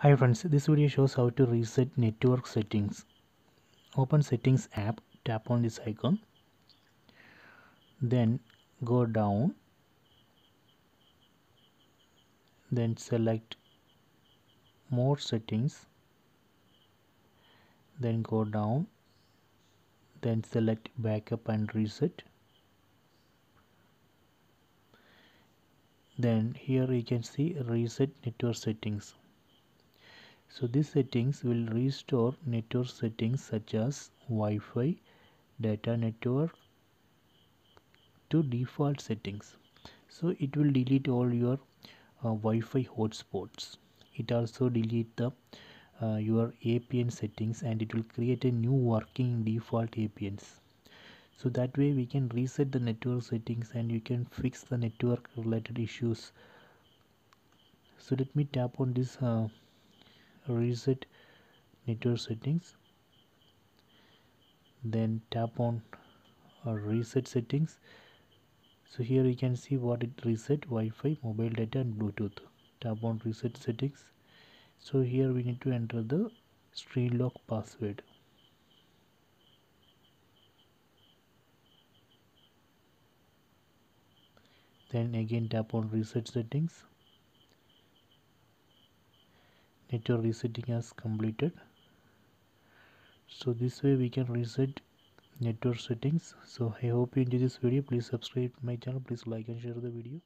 Hi friends, this video shows how to reset network settings. Open settings app, tap on this icon. Then go down. Then select more settings. Then go down. Then select backup and reset. Then here you can see reset network settings so these settings will restore network settings such as Wi-Fi, data network to default settings. So it will delete all your uh, Wi-Fi hotspots. It also delete the uh, your APN settings and it will create a new working default APNs. So that way we can reset the network settings and you can fix the network related issues. So let me tap on this uh, reset network settings then tap on reset settings. So here you can see what it reset Wi-Fi mobile data and Bluetooth. Tap on reset settings. So here we need to enter the screen lock password. Then again tap on reset settings network resetting has completed. So this way we can reset network settings. So i hope you enjoy this video. Please subscribe my channel. Please like and share the video